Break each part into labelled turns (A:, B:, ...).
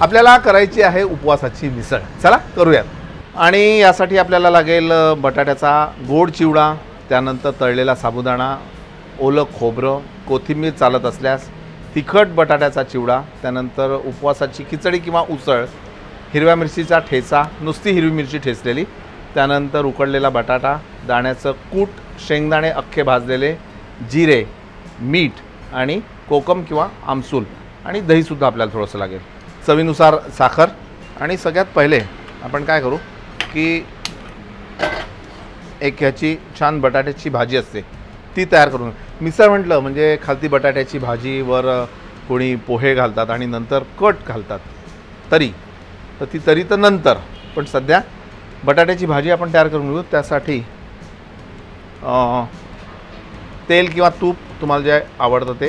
A: आपल्याला करायची आहे उपवासाची मिसळ. चला करूयात. आणि यासाठी आपल्याला लागेल बटाट्याचा गोड चिवडा त्यानंतर तळलेला साबुदाणा ओलं खोबरं कोथिंबीर चालत असल्यास तिखट बटाट्याचा चिवडा त्यानंतर उपवासाची खिचडी किंवा उसळ हिरव्या मिरचीचा ठेचा नुसती हिरवी मिरची ठेचलेली त्यानंतर उकडलेला बटाटा दाण्याचं कूट शेंगदाणे अख्खे भाजलेले जिरे मीठ आणि कोकम किंवा आमसूल आणि दहीसुद्धा आपल्याला थोडंसं लागेल. चवीनुसार साखर. आणि सगळ्यात पहिले आपण काय करू की एक ह्याची छान बटाट्याची भाजी असते ती तयार करून. मिसळ म्हटलं म्हणजे खालती बटाट्याची भाजी वर कोणी पोहे घालतात आणि नंतर कट घालतात. तरी तर ती तरी तर नंतर पण सध्या बटाट्याची भाजी आपण तयार करून घेऊ. त्यासाठी तेल किंवा तूप तुम्हाला जे आवडतं ते.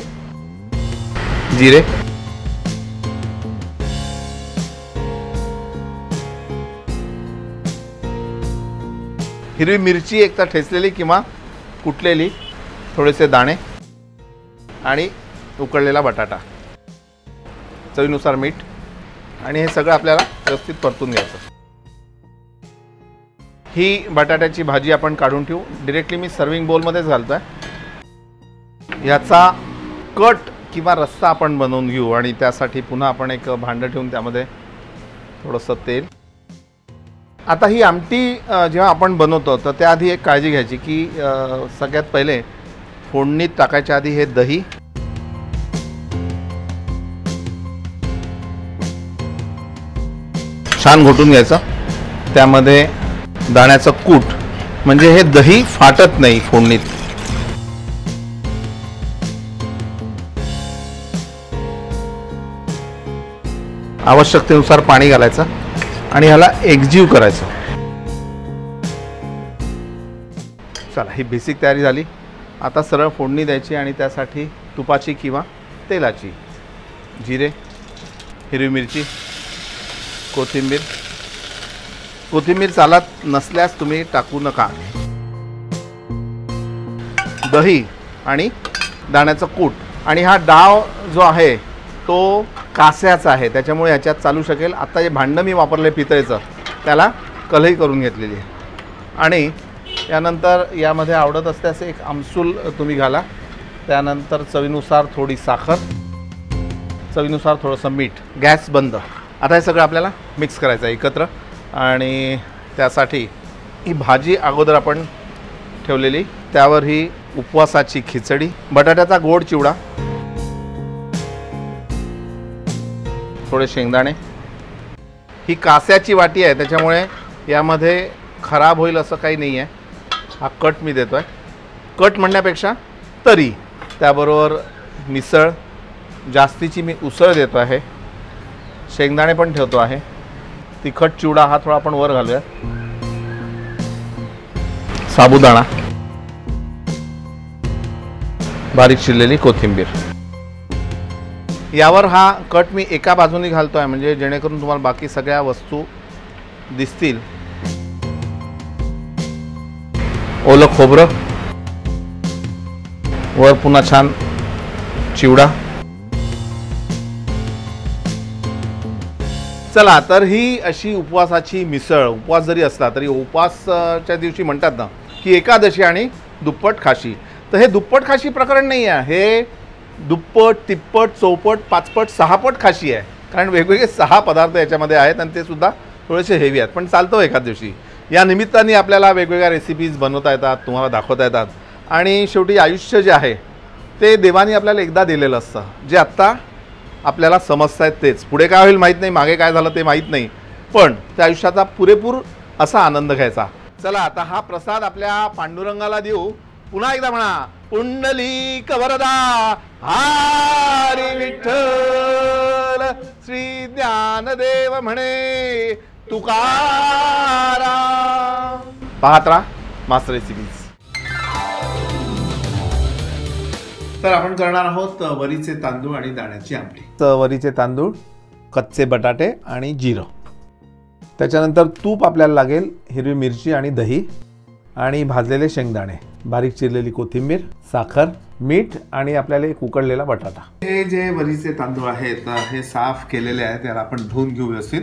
A: जिरे. हिरवी मिरची एकदा ठेचलेली किंवा कुटलेली थोडेसे दाणे आणि उकळलेला बटाटा चवीनुसार मीठ आणि हे सगळं आपल्याला व्यवस्थित परतून घ्यायचं. ही बटाट्याची भाजी आपण काढून ठेवू. डिरेक्टली मी सर्विंग बोलमध्येच घालतो आहे याचा कट किंवा रस्सा आपण बनवून घेऊ आणि त्यासाठी पुन्हा आपण एक भांडं ठेवून त्यामध्ये थोडंसं तेल आता ही आमटी जेव्हा आपण बनवतो तर त्याआधी एक काळजी घ्यायची की सगळ्यात पहिले फोडणीत टाकायच्या आधी हे दही. छान घोटून घ्यायचं. त्यामध्ये दाण्याचं कूट म्हणजे हे दही फाटत नाही फोडणीत. आवश्यकतेनुसार पाणी घालायचं. आणि ह्याला एकजीव करायचं. चला ही बेसिक तयारी झाली. आता सरळ फोडणी द्यायची आणि त्यासाठी तुपाची किंवा तेलाची जिरे हिरवी मिरची कोथिंबीर. कोथिंबीर चालत नसल्यास तुम्ही टाकू नका. दही आणि दाण्याचं कूट. आणि हा डाव जो आहे तो कास्याचा आहे. त्याच्यामुळे ह्याच्यात चालू शकेल. आत्ता जे भांडं मी वापरलं आहे पितळेचं त्याला कलही करून घेतलेली आहे. आणि त्यानंतर यामध्ये आवडत असल्यास एक आमसूल तुम्ही घाला. त्यानंतर चवीनुसार थोडी साखर चवीनुसार थोडंसं मीठ. गॅस बंद. आता हे सगळं आपल्याला मिक्स करायचं आहे एकत्र. आणि त्यासाठी ही भाजी अगोदर आपण ठेवलेली. त्यावर ही उपवासाची खिचडी बटाट्याचा गोड चिवडा थोडे शेंगदाणे. ही कास्याची वाटी आहे त्याच्यामुळे यामध्ये खराब होईल असं काही नाही आहे हा कट मी देतो आहे कट म्हणण्यापेक्षा तरी त्याबरोबर मिसळ जास्तीची मी उसळ देतो आहे. शेंगदाणे पण ठेवतो आहे. तिखट चिवडा हा थोडा आपण वर घालूया साबुदाणा. बारीक चिरलेली कोथिंबीर. यावर हा कट मी एका बाजूने घालतो आहे म्हणजे जेणेकरून तुम्हाला बाकी सगळ्या वस्तू दिसतील. ओलं खोबरं. वर पुन्हा छान चिवडा. चला तर ही अशी उपवासाची मिसळ उपवास जरी असला तरी उपवासच्या दिवशी म्हणतात ना की एकादशी आणि दुप्पट खाशी. तर हे दुप्पट खाशी प्रकरण नाही आहे हे दुप्पट तिप्पट चौपट पाचपट सहापट खाशी आहे. कारण वेगवेगळे सहा पदार्थ याच्यामध्ये आहेत आणि ते सुद्धा थोडेसे हेवी आहेत. पण चालतो हो एखाद दिवशी. या निमित्ताने आपल्याला वेगवेगळ्या रेसिपीज बनवता येतात तुम्हाला दाखवता येतात. आणि शेवटी आयुष्य जे आहे ते देवाने आपल्याला एकदा दिलेलं असतं. जे आत्ता आपल्याला समजत आहेत तेच. पुढे काय होईल माहीत नाही मागे काय झालं ते माहीत नाही. पण त्या आयुष्याचा पुरेपूर असा आनंद घ्यायचा. चला आता हा प्रसाद आपल्या पांडुरंगाला देऊ. पुन्हा एकदा म्हणा पुंडली कवरदा हारी विठ्ठल श्री ज्ञानदेव म्हणे तुकाराम. पाहत राहा मास्टर रेसिपीज तर आपण करणार आहोत वरीचे तांदूळ आणि दाण्याची आमटी. वरीचे तांदूळ कच्चे बटाटे आणि जिरं. त्याच्यानंतर तूप आपल्याला लागेल हिरवी मिरची आणि दही आणि भाजलेले शेंगदाणे.
B: बारीक चिरलेली कोथिंबीर साखर मीठ आणि आपल्याला एक उकडलेला बटाटा.
A: हे जे वरीचे तांदूळ आहेत हे साफ केलेले आहेत त्याला आपण धुवून घेऊ व्यवस्थित.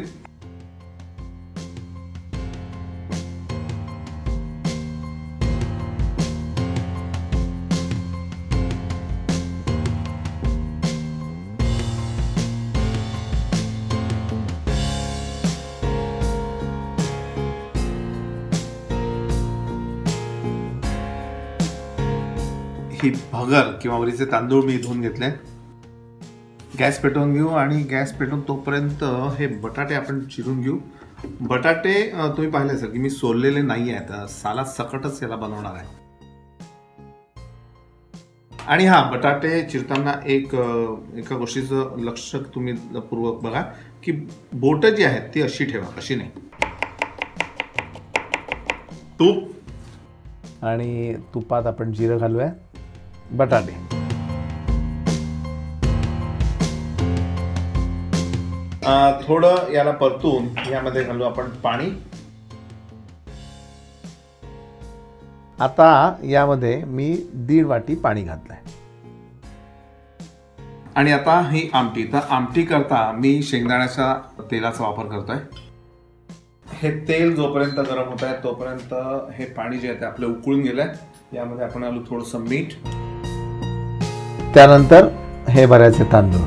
A: ही किंवा वरीचे तांदूळ मी धुवून घेतले. गॅस पेटवून घेऊ आणि गॅस पेटवून तोपर्यंत हे बटाटे आपण चिरून घेऊ. बटाटे तुम्ही पाहिले असेल की मी सोललेले नाही आहेत. साला सकटच याला बनवणार आहे. आणि हा बटाटे चिरताना एक एका गोष्टीचं लक्ष तुम्ही पूर्वक बघा की बोट जी आहेत ती अशी ठेवा अशी नाही. तूप.
B: आणि तुपात आपण जिरं घालूया. बटाटे.
A: थोडं याला परतून यामध्ये घालू आपण पाणी.
B: आता यामध्ये मी दीड वाटी पाणी घातलंय.
A: आणि आता ही आमटी. तर आमटी करता मी शेंगदाण्याच्या तेलाचा वापर करतोय. हे तेल जोपर्यंत गरम होत आहे तोपर्यंत हे पाणी जे आहे ते आपलं उकळून गेलंय. यामध्ये आपण घालू थोडंसं मीठ.
B: त्यानंतर हे भरायचे तांदूळ.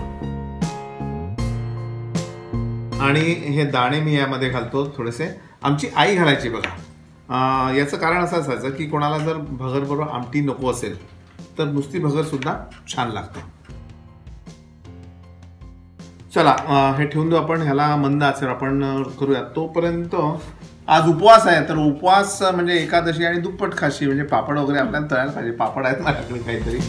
A: आणि हे दाणे मी यामध्ये घालतो थोडेसे. आमची आई घालायची बघा. याचं कारण असं असायचं की कोणाला जर भगरबरोबर आमटी नको असेल तर नुसती भगर सुद्धा छान लागते. चला हे ठेवून देऊ आपण. ह्याला मंद असेल आपण करूया तोपर्यंत आज उपवास आहे. तर उपवास म्हणजे एकादशी आणि दुप्पट खाशी म्हणजे पापड वगैरे आपल्याला तळायला पाहिजे. पापड आहेत ना काहीतरी.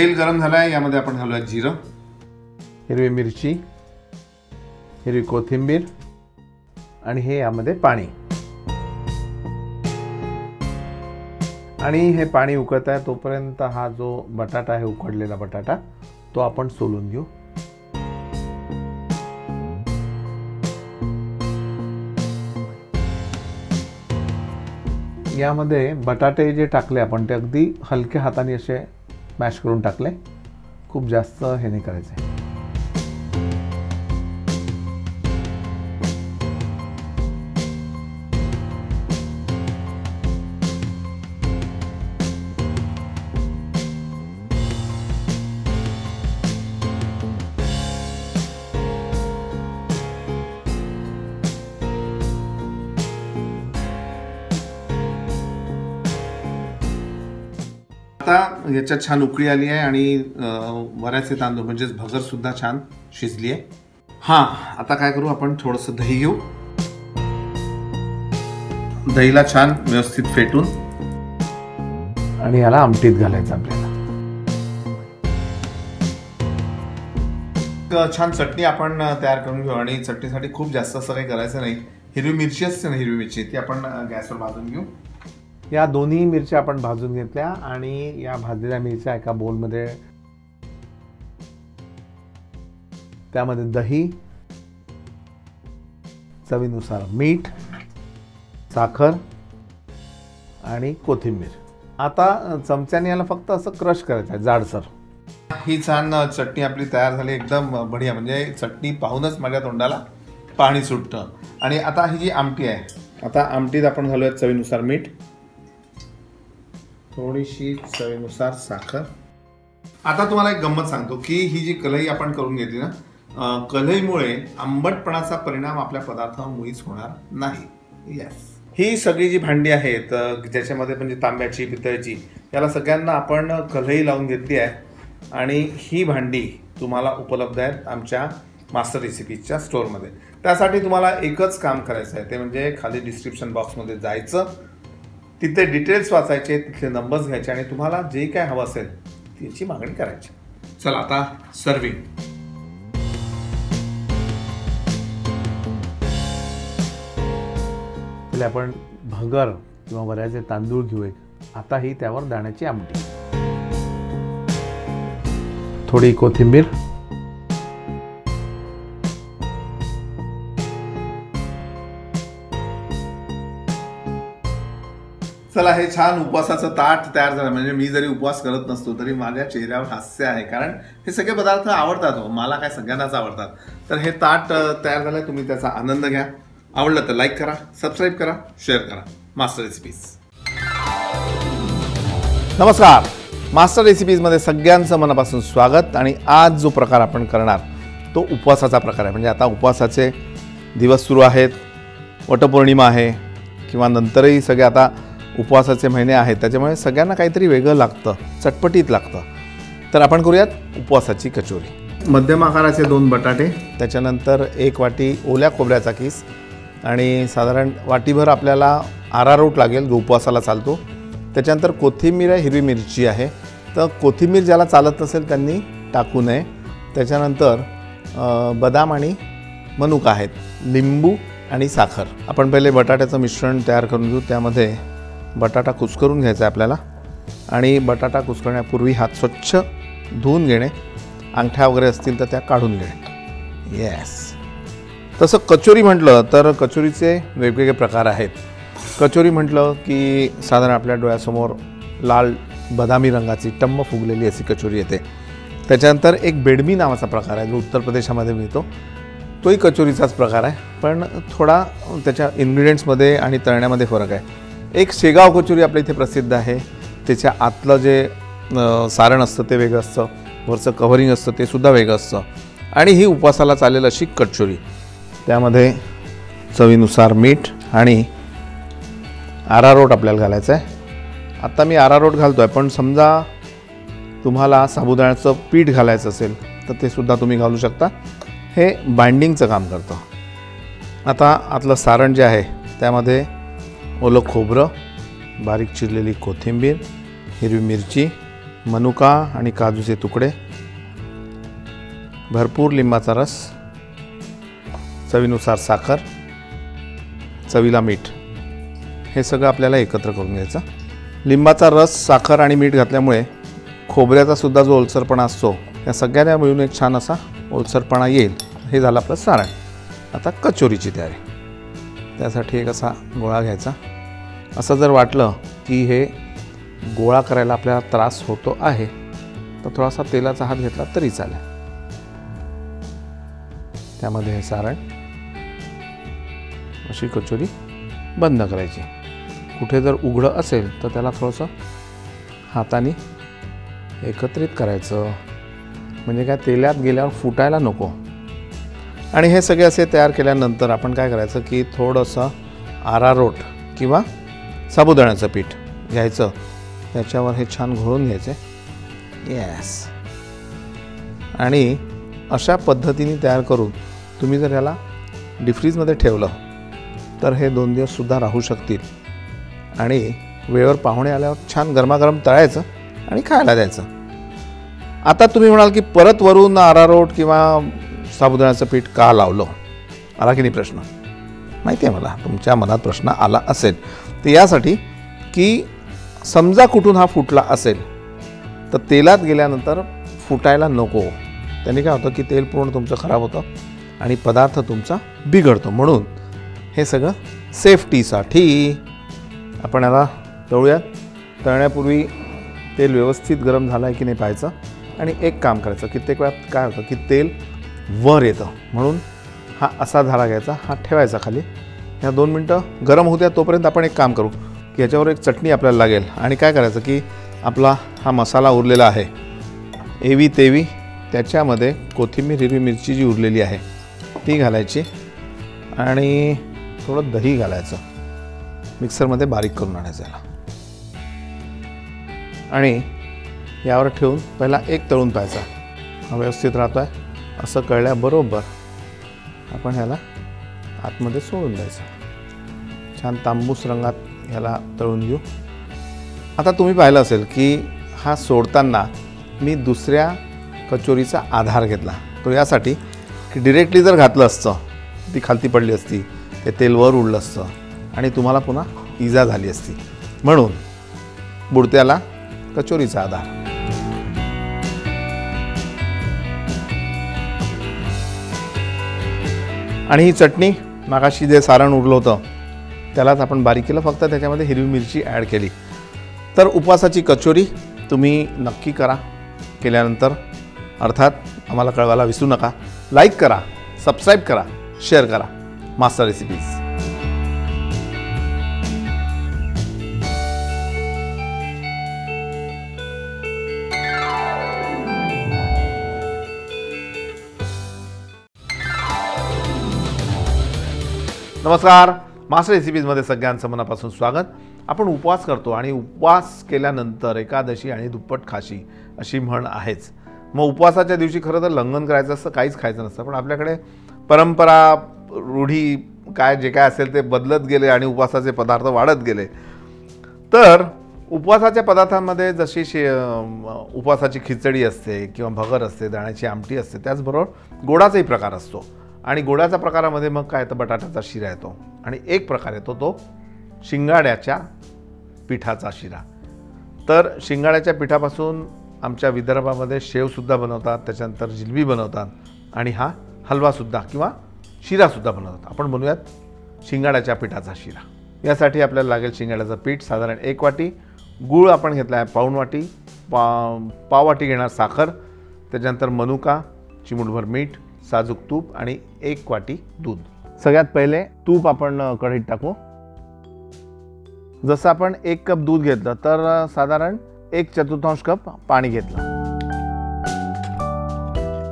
A: तेल गरम झालंय यामध्ये आपण घालूया जिरं.
B: हिरवी मिरची हिरवी कोथिंबीर आणि हे यामध्ये पाणी. आणि हे पाणी उकळत आहे तोपर्यंत हा जो बटाटा आहे उकडलेला बटाटा तो आपण सोलून घेऊ. यामध्ये बटाटे जे टाकले आपण ते अगदी हलक्या हाताने असे मॅश करून टाकले खूप जास्त हे नाही करायचं
A: आहे याच्यात छान उकळी आली आहे आणि बऱ्याचसे वऱ्याचे तांदूळ म्हणजेच भगरसुद्धा छान शिजली आहे. हां आता काय करू आपण? थोडंसं दही घेऊ. दहीला छान व्यवस्थित फेटून
B: आणि याला आमटीत घालायचं आपल्याला.
A: छान चटणी आपण तयार करून घेऊ आणि चटणीसाठी खूप जास्त असं काही करायचं नाही. हिरवी मिरची असते ना हिरवी मिरची ती आपण गॅसवर भाजून घेऊ.
B: या दोन्ही मिरच्या आपण भाजून घेतल्या आणि या भाजलेल्या मिरच्या एका बोलमध्ये त्यामध्ये दही चवीनुसार मीठ साखर आणि कोथिंबीर. आता चमच्याने याला फक्त असं क्रश करायचं आहे जाडसर.
A: ही छान चटणी आपली तयार झाली एकदम बढिया. म्हणजे चटणी पाहूनच माझ्या तोंडाला पाणी सुटतं. आणि आता ही जी आमटी आहे आता आमटीत आपण घालूयात चवीनुसार मीठ. थोडीशी चवीनुसार साखर. आता तुम्हाला एक गंमत सांगतो की ही जी कलई आपण करून घेतली ना कलईमुळे आंबटपणाचा परिणाम आपल्या पदार्थावर मुळीच होणार नाही. येस ही सगळी जी भांडी आहेत ज्याच्यामध्ये म्हणजे तांब्याची पितळची याला सगळ्यांना आपण कलई लावून घेतली आहे. आणि ही भांडी तुम्हाला उपलब्ध आहेत आमच्या मास्टर रेसिपीजच्या स्टोअरमध्ये त्यासाठी तुम्हाला एकच काम करायचं आहे ते म्हणजे खाली डिस्क्रिप्शन बॉक्समध्ये जायचं. तिथे डिटेल्स वाचायचे तिथले नंबर्स घ्यायचे आणि तुम्हाला जे काय हवं असेल त्याची मागणी करायची. चला आता सर्विंग
B: पहिले आपण भगर किंवा बऱ्याचे तांदूळ घेऊ एक आता ही त्यावर दाण्याची आमटी. थोडी कोथिंबीर.
A: चला हे छान उपवासाचं ताट तयार झालं. म्हणजे मी जरी उपवास करत नसतो तरी माझ्या चेहऱ्यावर हास्य आहे. कारण हे सगळे पदार्थ आवडतात हो. मला काय सगळ्यांनाच आवडतात. तर हे ताट तयार झालं. तुम्ही त्याचा आनंद घ्या. आवडलं तर लाईक करा सबस्क्राईब करा शेअर करा. मास्टर रेसिपीज नमस्कार. मास्टर रेसिपीजमध्ये सगळ्यांचं मनापासून स्वागत. आणि आज जो प्रकार आपण करणार तो उपवासाचा प्रकार आहे. म्हणजे आता उपवासाचे दिवस सुरू आहेत. वटपौर्णिमा आहे. किंवा नंतरही सगळे आता उपवासाचे महिने आहेत त्याच्यामुळे सगळ्यांना काहीतरी वेगळं लागतं चटपटीत लागतं. तर आपण करूयात उपवासाची कचोरी. मध्यम आकाराचे दोन बटाटे. त्याच्यानंतर एक वाटी ओल्या खोबऱ्याचा किस आणि साधारण वाटीभर आपल्याला आरारोट लागेल जो उपवासाला चालतो. त्याच्यानंतर कोथिंबीर आहे हिरवी मिरची आहे. तर कोथिंबीर ज्याला चालत नसेल त्यांनी टाकू नये. त्याच्यानंतर बदाम आणि मनुका आहेत लिंबू आणि साखर. आपण पहिले बटाट्याचं मिश्रण तयार करून घेऊ त्यामध्ये बटाटा कुस्करून घ्यायचा आहे आपल्याला. आणि बटाटा कुस्करण्यापूर्वी हात स्वच्छ धुवून घेणे. अंगठ्या वगैरे असतील तर त्या काढून घेणे. येस तसं कचोरी म्हटलं तर कचोरीचे वेगवेगळे प्रकार आहेत. कचोरी म्हटलं की साधारण आपल्या डोळ्यासमोर लाल बदामी रंगाची टम्म फुगलेली अशी कचोरी येते. त्याच्यानंतर एक बेडमी नावाचा प्रकार आहे जो उत्तर प्रदेशामध्ये मिळतो. तोही कचोरीचाच प्रकार आहे. पण थोडा त्याच्या इन्ग्रेडियंट्समध्ये आणि तळण्यामध्ये फरक आहे. एक शेगाव कचोरी आपल्या इथे प्रसिद्ध आहे. त्याच्या आतलं जे सारण असतं ते वेगळं असतं. वरचं कव्हरिंग असतं ते सुद्धा वेगळं असतं. आणि ही उपवासाला चालेल अशी कचोरी. त्यामध्ये चवीनुसार मीठ आणि आरारोट आपल्याला घालायचं आहे. आत्ता मी आरारोट घालतो आहे पण समजा तुम्हाला साबुदाण्याचं पीठ घालायचं असेल तर ते सुद्धा तुम्ही घालू शकता. हे बाइंडिंगचं काम करतं. आता आतलं सारण जे आहे त्यामध्ये ओलं खोबरं बारीक चिरलेली कोथिंबीर हिरवी मिरची मनुका आणि काजूचे तुकडे भरपूर लिंबाचा रस चवीनुसार साखर चवीला मीठ. हे सगळं आपल्याला एकत्र करून घ्यायचं. लिंबाचा रस साखर आणि मीठ घातल्यामुळे खोबऱ्याचासुद्धा जो ओलसरपणा असतो या सगळ्यांना मिळून एक छान असा ओलसरपणा येईल. हे झालं आपलं सारण. आता कचोरीची तयारी. त्यासाठी एक असा गोळा घ्यायचा. असं जर वाटलं की हे गोळा करायला आपल्याला त्रास होतो आहे तर थोडासा तेलाचा हात घेतला तरी चालेल. त्यामध्ये हे सारण अशी कचोरी बंद करायची. कुठे जर उघडं असेल तर त्याला थोडंसं हाताने एकत्रित करायचं. म्हणजे काय तेलात गेल्यावर फुटायला नको. आणि हे सगळे असे तयार केल्यानंतर आपण काय करायचं की थोडंसं आरारोट किंवा साबुदाण्याचं पीठ घ्यायचं. त्याच्यावर हे छान घोळून घ्यायचे. येस आणि अशा पद्धतीने तयार करून तुम्ही जर याला डिफ्रीजमध्ये ठेवलं तर हे दोन दिवससुद्धा राहू शकतील. आणि वेळेवर पाहुणे आल्यावर छान गरमागरम तळायचं आणि खायला द्यायचं. आता तुम्ही म्हणाल की परत वरून आरारोट किंवा साबुदाण्याचं पीठ का लावलं? आला की नाही प्रश्न? माहिती आहे मला. तुमच्या मनात प्रश्न आला असेल. तर यासाठी की समजा कुठून हा फुटला असेल तर तेलात गेल्यानंतर फुटायला नको. त्यांनी काय होतं की तेल पूर्ण तुमचं खराब होतं आणि पदार्थ तुमचा बिघडतो. म्हणून हे सगळं सेफ्टीसाठी आपण याला तळूयात. तळण्यापूर्वी तेल व्यवस्थित गरम झालं आहे की नाही पाहायचं? आणि एक काम करायचं. कित्येक वेळात काय होतं की तेल वर येतं. म्हणून हा असा झाला घ्यायचा हा ठेवायचा खाली. ह्या दोन मिनटं गरम होत्या तोपर्यंत आपण एक काम करू. की याच्यावर एक चटणी आपल्याला लागेल. आणि काय करायचं की आपला हा मसाला उरलेला आहे. एवी तेवी त्याच्यामध्ये कोथिंबीर हिरवी मिरची जी उरलेली आहे ती घालायची. आणि थोडं दही घालायचं. मिक्सरमध्ये बारीक करून आणायचं याला. आणि यावर ठेवून पहिला एक तळून पाहायचा हा व्यवस्थित राहतो आहे असं कळल्याबरोबर आपण ह्याला आतमध्ये सोडून द्यायचं. छान तांबूस रंगात ह्याला तळून घेऊ. आता तुम्ही पाहिलं असेल की हा सोडताना मी दुसऱ्या कचोरीचा आधार घेतला. तो यासाठी की डिरेक्टली जर घातलं असतं ती खालती पडली असती ते तेल वर उडलं असतं आणि तुम्हाला पुन्हा इजा झाली असती. म्हणून बुडत्याला कचोरीचा आधार. आणि ही चटणी मागाशी जे सारण उरलं होतं त्यालाच आपण बारीक केलं फक्त त्याच्यामध्ये हिरवी मिरची ॲड केली. तर उपवासाची कचोरी तुम्ही नक्की करा. केल्यानंतर अर्थात आम्हाला कळवायला विसरू नका. लाईक करा सबस्क्राईब करा शेअर करा. मास्टर रेसिपीज नमस्कार. मास्टर रेसिपीजमध्ये सगळ्यांचं मनापासून स्वागत. आपण उपवास करतो आणि उपवास केल्यानंतर एकादशी आणि दुप्पट खाशी अशी म्हण आहेच. मग उपवासाच्या दिवशी खरं तर लंघन करायचं असतं काहीच खायचं नसतं. पण आपल्याकडे परंपरा रूढी काय जे काय असेल ते बदलत गेले आणि उपवासाचे पदार्थ वाढत गेले. तर उपवासाच्या पदार्थांमध्ये जशी शे उपवासाची खिचडी असते किंवा भगर असते दाण्याची आमटी असते त्याचबरोबर गोडाचाही प्रकार असतो. आणि गोडाच्या प्रकारामध्ये मग काय तर बटाट्याचा शिरा येतो. आणि एक प्रकार येतो तो शिंगाड्याच्या पिठाचा शिरा. तर शिंगाड्याच्या पिठापासून आमच्या विदर्भामध्ये शेवसुद्धा बनवतात त्याच्यानंतर जिलबी बनवतात आणि हा हलवासुद्धा किंवा शिरासुद्धा बनवतात. आपण बनवूयात शिंगाड्याच्या पिठाचा शिरा. यासाठी आपल्याला लागेल शिंगाड्याचं पीठ साधारण एक वाटी. गूळ आपण घेतला आहे पाऊण वाटी. पा पाव वाटी घेणार साखर. त्याच्यानंतर मनुका चिमुटभर मीठ. साजूक तूप आणि एक वाटी दूध. सगळ्यात पहिले तूप आपण कढईत टाकू. जसं आपण एक कप दूध घेतलं तर साधारण एक चतुर्थांश कप पाणी घेतलं.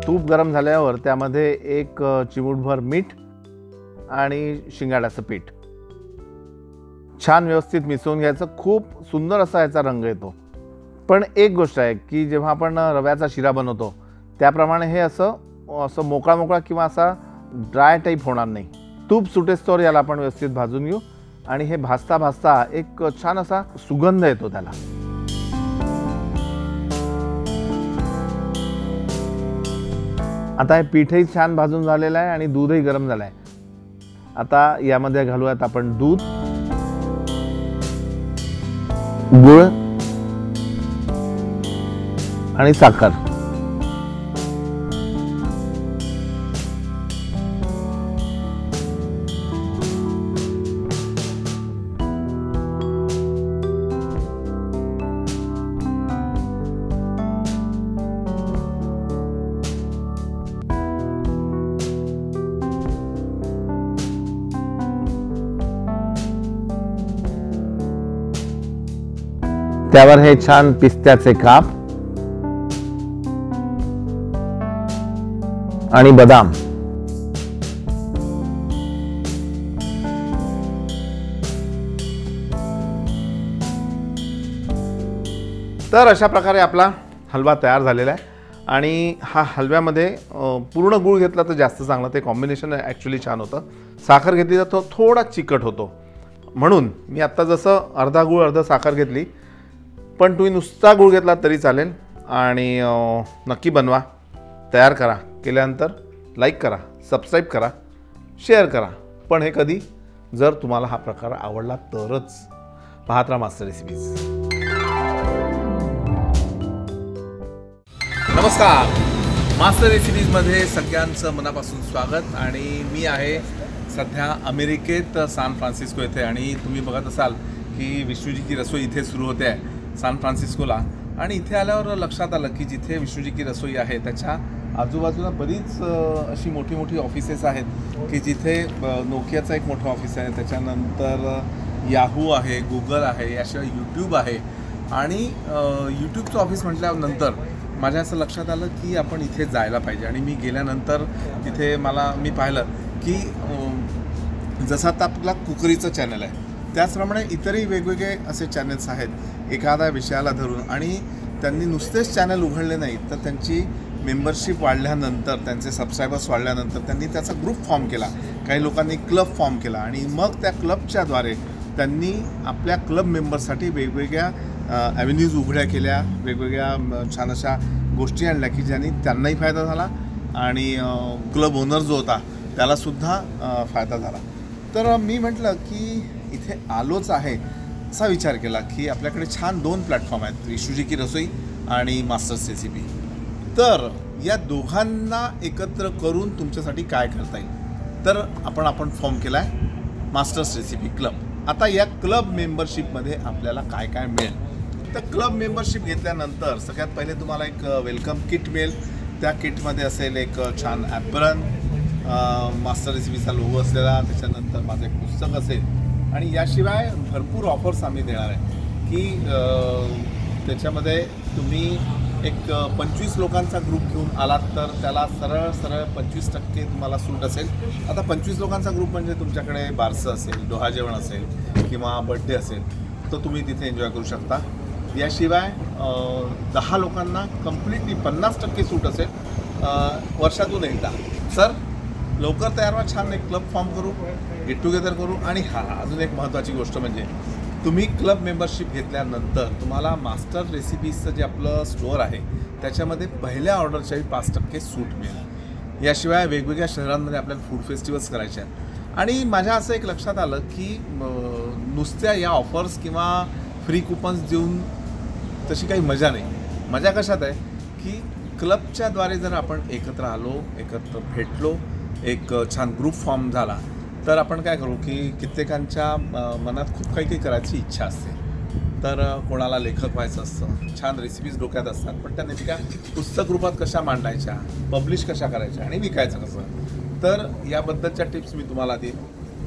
A: तूप गरम झाल्यावर त्यामध्ये एक चिमूटभर मीठ आणि शिंगाड्याचं पीठ. छान व्यवस्थित मिसळून घ्यायचं. खूप सुंदर असा याचा रंग येतो. पण एक गोष्ट आहे की जेव्हा आपण रव्याचा शिरा बनवतो त्याप्रमाणे हे असं असं मोकळा मोकळा किंवा असा ड्राय टाईप होणार नाही. तूप सुटेस्तोवर याला आपण व्यवस्थित भाजून घेऊ. आणि हे भाजता भाजता एक छान असा सुगंध येतो त्याला. आता हे पीठही छान भाजून झालेलं आहे आणि दूधही गरम झालं आहे. आता यामध्ये घालूयात आपण दूध. गुळ. आणि साखर. त्यावर हे छान पिस्त्याचे काप आणि बदाम. तर अशा प्रकारे आपला हलवा तयार झालेला आहे. आणि हा हलव्यामध्ये पूर्ण गूळ घेतला तर जास्त चांगलं. ते कॉम्बिनेशन ॲक्च्युली छान होतं. साखर घेतली तर तो थोडा चिकट होतो. म्हणून मी आत्ता जसं अर्धा गूळ अर्धा साखर घेतली पण तुम्ही नुसता गुळ घेतला तरी चालेल. आणि नक्की बनवा. तयार करा. केल्यानंतर लाईक करा सबस्क्राईब करा शेअर करा. पण हे कधी? जर तुम्हाला हा प्रकार आवडला तरच. पाहत राहा मास्टर रेसिपीज नमस्कार. मास्टर रेसिपीजमध्ये सगळ्यांचं मनापासून स्वागत. आणि मी आहे सध्या अमेरिकेत सान फ्रान्सिस्को येथे. आणि तुम्ही बघत असाल की विश्वजीची रसोई इथे सुरू होते आहे. सान फ्रान्सिस्कोला. आणि इथे आल्यावर लक्षात आलं की जिथे विष्णूजी की रसोई आहे त्याच्या आजूबाजूला बरीच अशी मोठी मोठी ऑफिसेस आहेत की जिथे नोकियाचं एक मोठं ऑफिस आहे. त्याच्यानंतर याहू आहे गुगल आहे याशिवाय यूट्यूब आहे. आणि यूट्यूबचं ऑफिस म्हटल्यानंतर माझ्या असं लक्षात आलं की आपण इथे जायला पाहिजे. आणि मी गेल्यानंतर तिथे मला मी पाहिलं की जसा जसं आता आपला कुकरीचं चॅनल आहे. त्याचप्रमाणे इतरही वेगवेगळे असे चॅनल्स आहेत. एखाद्या विषयाला धरून आणि त्यांनी नुसतेच चॅनल उघडले नाहीत तर त्यांची मेंबरशिप वाढल्यानंतर त्यांचे सबस्क्रायबर्स वाढल्यानंतर त्यांनी त्याचा ग्रुप फॉर्म केला. काही लोकांनी क्लब फॉर्म केला आणि मग त्या क्लबच्याद्वारे त्यांनी आपल्या क्लब मेंबर्ससाठी वेगवेगळ्या ॲव्हेन्यूज उघड्या केल्या वेगवेगळ्या छान अशा गोष्टी आणल्या की ज्यांनी त्यांनाही फायदा झाला आणि क्लब ओनर जो होता त्यालासुद्धा फायदा झाला. तर मी म्हटलं की इथे आलोच आहे. असा विचार केला की आपल्याकडे छान दोन प्लॅटफॉर्म आहेत इशूजी की रसोई आणि मास्टर्स रेसिपी. तर या दोघांना एकत्र करून तुमच्यासाठी काय करता येईल? तर आपण आपण फॉर्म केला आहे मास्टर्स रेसिपी क्लब. आता या क्लब मेंबरशिपमध्ये आपल्याला काय काय मिळेल? तर क्लब मेंबरशिप घेतल्यानंतर सगळ्यात पहिले तुम्हाला एक वेलकम किट मिळेल. त्या किटमध्ये असेल एक छान ॲपरन मास्टर रेसिपीचा लोगो असलेला. त्याच्यानंतर माझं एक पुस्तक असेल. आणि याशिवाय भरपूर ऑफर्स आम्ही देणार आहे. की त्याच्यामध्ये तुम्ही एक पंचवीस लोकांचा ग्रुप घेऊन आलात तर त्याला सरळ सरळ पंचवीस टक्के तुम्हाला सूट असेल. आता पंचवीस लोकांचा ग्रुप म्हणजे तुमच्याकडे बारसं असेल डोहा जेवण असेल किंवा बड्डे असेल तर तुम्ही तिथे एन्जॉय करू शकता. याशिवाय दहा लोकांना कम्प्लिटली पन्नास टक्के सूट असेल वर्षातून एकदा. सर लवकर तयार व्हा छान एक क्लब फॉर्म करू. गेट टुगेदर करू. आणि हा अजून एक महत्त्वाची गोष्ट म्हणजे तुम्ही क्लब मेंबरशिप घेतल्यानंतर तुम्हाला मास्टर रेसिपीजचं जे आपलं स्टोअर आहे त्याच्यामध्ये पहिल्या ऑर्डरच्याही पाच टक्के सूट मिळेल. याशिवाय वेगवेगळ्या शहरांमध्ये आपल्याला फूड फेस्टिवल्स करायचे आहेत. आणि माझ्या असं एक लक्षात आलं की नुसत्या या ऑफर्स किंवा फ्री कुपन्स देऊन तशी काही मजा नाही. मजा कशात आहे? की क्लबच्याद्वारे जर आपण एकत्र आलो एकत्र भेटलो एक छान ग्रुप फॉर्म झाला तर आपण काय करू की कित्येकांच्या मनात खूप काही काही करायची इच्छा असते. तर कोणाला लेखक व्हायचं असतं छान रेसिपीज डोक्यात असतात पण त्या नेमक्या पुस्तक रूपात कशा मांडायच्या पब्लिश कशा करायच्या आणि विकायचं कसं? तर याबद्दलच्या टिप्स मी तुम्हाला देईन.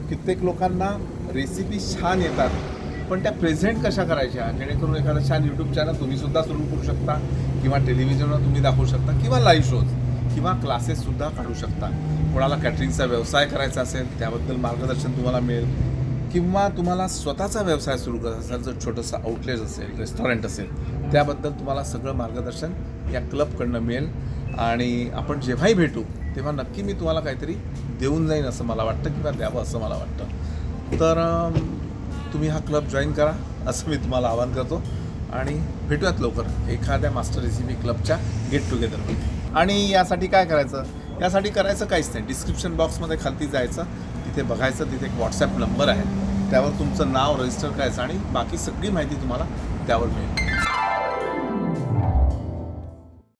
A: कित्येक लोकांना रेसिपी छान येतात पण त्या प्रेझेंट कशा करायच्या? जेणेकरून एखादं छान यूट्यूब चॅनल तुम्हीसुद्धा सुरू करू शकता किंवा टेलिव्हिजनवर तुम्ही दाखवू शकता किंवा लाईव्ह शोज किंवा क्लासेससुद्धा काढू शकता. कोणाला कॅटरिंगचा व्यवसाय करायचा असेल त्याबद्दल मार्गदर्शन तुम्हाला मिळेल. किंवा तुम्हाला स्वतःचा व्यवसाय सुरू करायचा असेल जर छोटंसं आउटलेट असेल रेस्टॉरंट असेल त्याबद्दल तुम्हाला सगळं मार्गदर्शन या क्लबकडनं मिळेल. आणि आपण जेव्हाही भेटू तेव्हा नक्की मी तुम्हाला काहीतरी देऊन जाईन असं मला वाटतं किंवा द्यावं असं मला वाटतं. तर तुम्ही हा क्लब जॉईन करा असं मी तुम्हाला आवाहन करतो. आणि भेटूयात लवकर एखाद्या मास्टर रेसिपी क्लबच्या गेट टुगेदरमध्ये आणि यासाठी काय करायचं? यासाठी करायचं काहीच नाही. डिस्क्रिप्शन बॉक्समध्ये खालती जायचं. तिथे बघायचं. तिथे एक व्हॉट्सॲप नंबर आहे. त्यावर तुमचं नाव रजिस्टर करायचं आणि बाकी सगळी माहिती तुम्हाला त्यावर मिळेल.